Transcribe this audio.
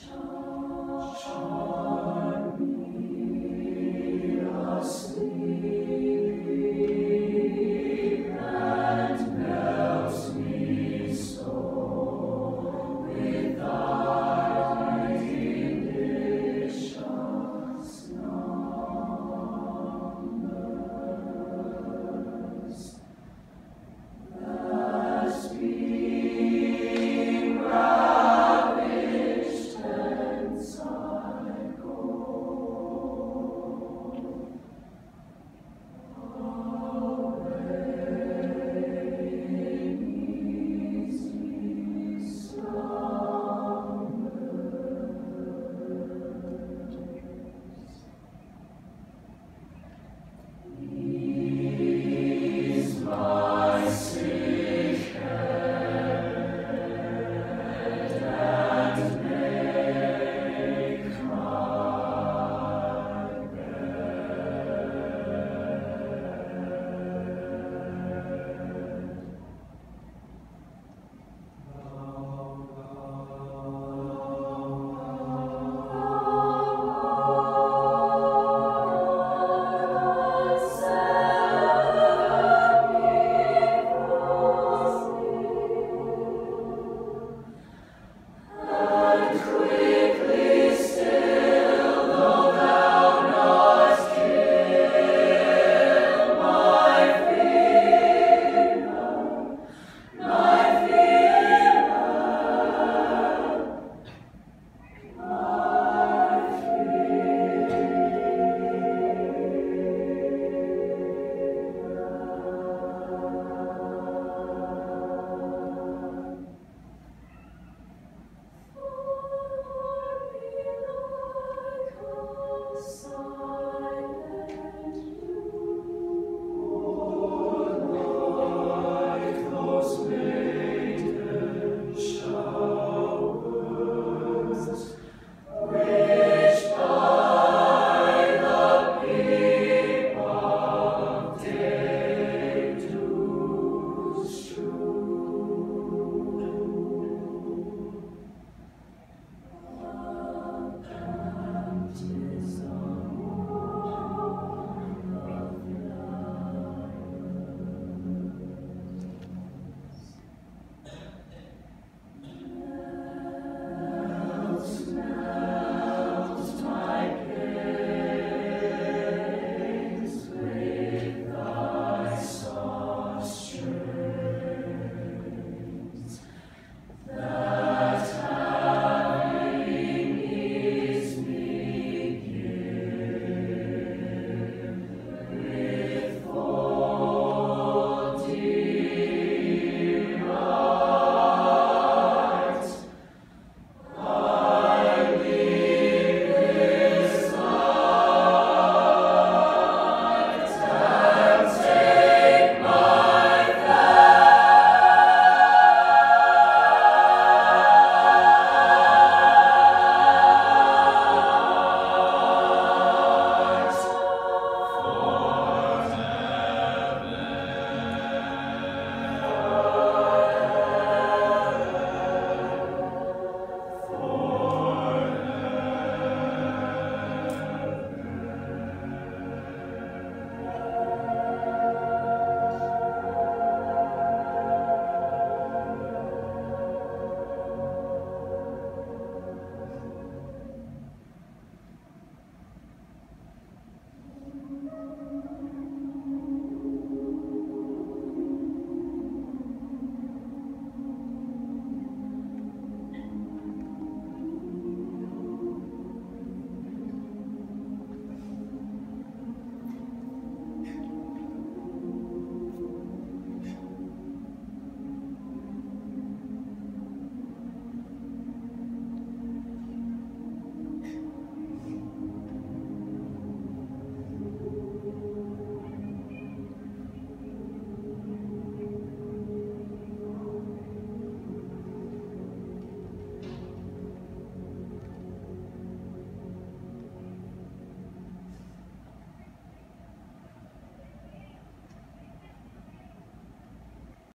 Show